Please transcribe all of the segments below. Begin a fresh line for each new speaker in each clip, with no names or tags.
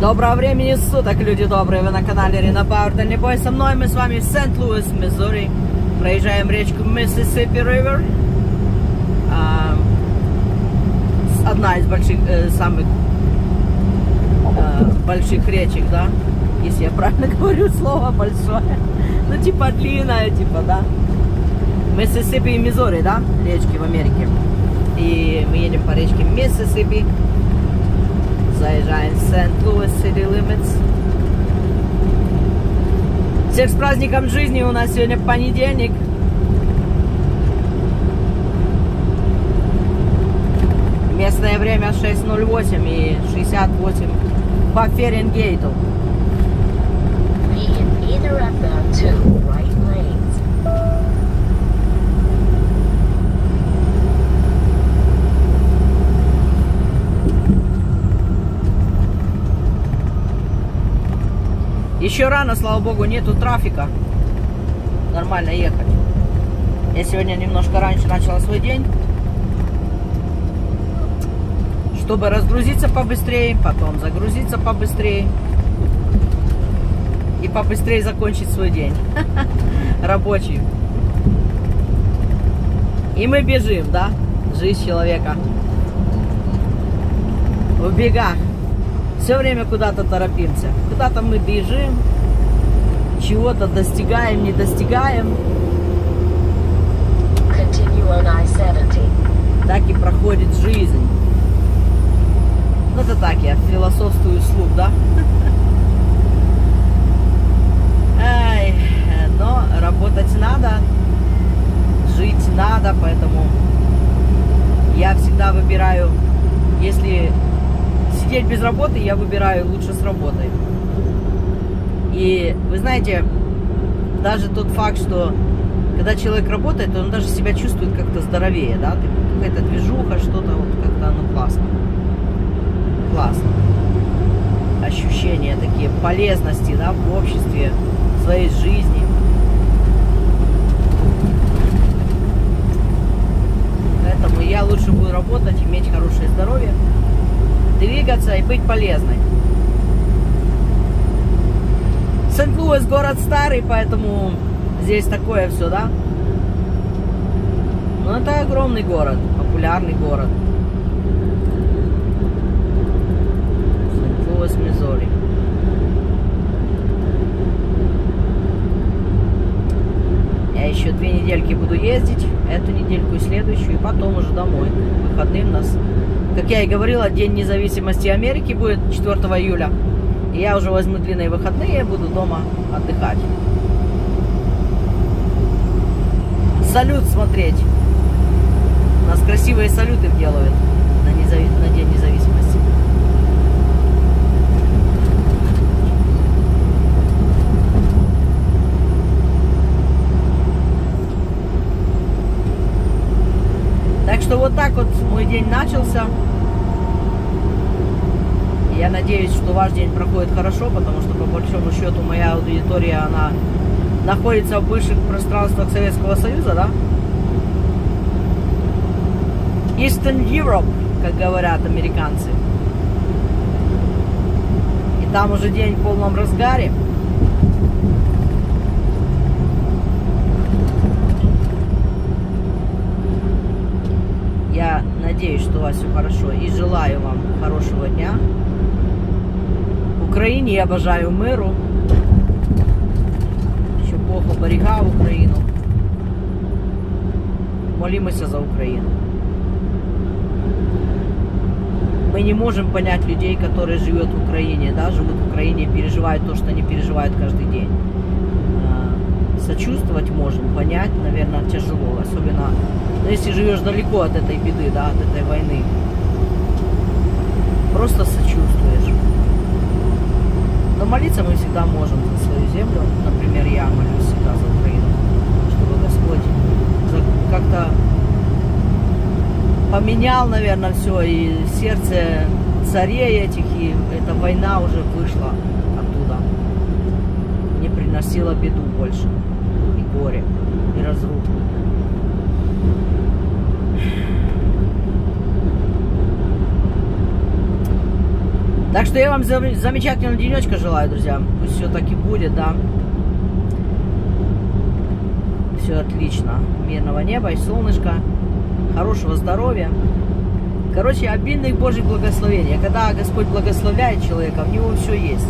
Доброго времени суток, люди добрые, вы на канале Рина Пауэр Дальнебой. Со мной мы с вами в Сент-Луис, Миссури. Проезжаем речку Миссисипи Ривер. А, Одна из больших, э, самых э, больших речек, да? Если я правильно говорю слово большое. Ну, типа длинная, типа, да? Миссисипи и Миссури, да? Речки в Америке. И мы едем по речке Миссисипи. Заезжаем в Сент-Луис City Limits. Всех с праздником жизни, у нас сегодня понедельник. Местное время 6.08 и 68 по Фаренгейту.
Be in either
Еще рано, слава богу, нету трафика. Нормально ехать. Я сегодня немножко раньше начала свой день. Чтобы разгрузиться побыстрее, потом загрузиться побыстрее. И побыстрее закончить свой день. Рабочий. И мы бежим, да? Жизнь человека. В бегах. Все время куда-то торопимся. Куда-то мы бежим, чего-то достигаем, не достигаем.
Continue on I-70.
Так и проходит жизнь. Ну это так, я философствую вслух, да? Ай, но работать надо, жить надо, поэтому я всегда выбираю, если сидеть без работы, я выбираю лучше с работой. И вы знаете, даже тот факт, что когда человек работает, он даже себя чувствует как-то здоровее, да, какая-то движуха, что-то вот как-то оно классно. Классно. Ощущения такие полезности, да, в обществе, в своей жизни. Поэтому я лучше буду работать, иметь хорошее здоровье, двигаться и быть полезной. Сент-Луис город старый, поэтому здесь такое все, да? Но это огромный город, популярный город. Сент-Луис, Миссури. Я еще две недельки буду ездить, эту недельку и следующую, и потом уже домой. Выходным нас, как я и говорила, День независимости Америки будет 4 июля. И я уже возьму длинные выходные, буду дома отдыхать. Салют смотреть. У нас красивые салюты делают на, незави- на День независимости. Так что вот так вот мой день начался. Я надеюсь, что ваш день проходит хорошо, потому что по большому счету моя аудитория, она находится в бывших пространствах Советского Союза, да? Eastern Europe, как говорят американцы. И там уже день в полном разгаре. Я надеюсь, что у вас все хорошо и желаю вам хорошего дня. Україні я бажаю миру, щоб Бог оберігав Україну. Молимося за Украину. Мы не можем понять людей, которые живут в Украине, да, живут в Украине и переживают то, что они переживают каждый день. А, Сочувствовать можем, понять, наверное, тяжело, особенно ну, если живешь далеко от этой беды, да, от этой войны. Просто сочувствуешь. Но молиться мы всегда можем за свою землю. Например, я молюсь всегда за Украину, чтобы Господь как-то поменял, наверное, все, и сердце царей этих, и эта война уже вышла оттуда. Не приносила беду больше, и горе, и разруху. Так что я вам зам- замечательного денечка желаю, друзья. Пусть все таки будет, да. Все отлично. Мирного неба и солнышка. Хорошего здоровья. Короче, обильных Божьих благословений. Когда Господь благословляет человека, в него все есть.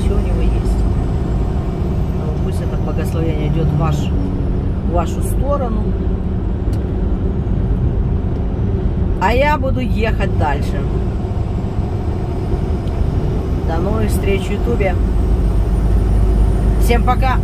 Все у него есть. Ну, пусть это благословение идет в, ваш, в вашу сторону. А я буду ехать дальше. До новых встреч в Ютубе. Всем пока!